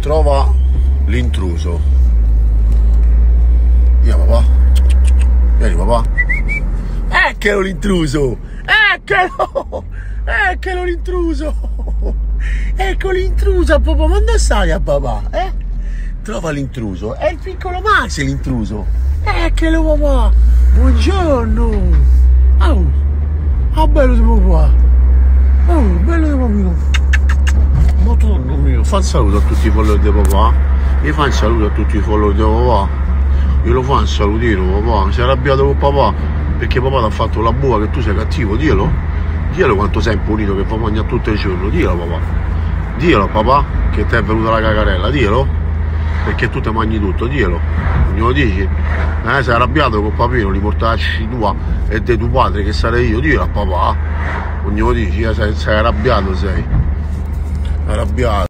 Trova l'intruso. Via papà. Vieni papà. Eccolo l'intruso! Eccolo! Eccolo l'intruso! Ecco l'intruso papà, ma dove stai a papà? Eh? Trova l'intruso, è il piccolo Max l'intruso! Eccolo papà! Buongiorno! Bello di papà! Oh, bello di papà! Madonna mia, fa un saluto a tutti i follower di papà! Mi fa un saluto a tutti i follower di papà! Io lo fa un salutino papà, sei arrabbiato con papà perché papà ti ha fatto la bua che tu sei cattivo, dillo. Dillo quanto sei impunito che fa mangiare tutto il giorno, dillo papà. Dillo papà che ti è venuta la cacarella, dillo. Perché tu ti mangi tutto, dillo. Non glielo dici? Eh, sei arrabbiato con papino, li portasci tua e di tuo padre che sarei io, dillo a papà. Non glielo dici, eh, sei, sei arrabbiato sei. Arrabbiato.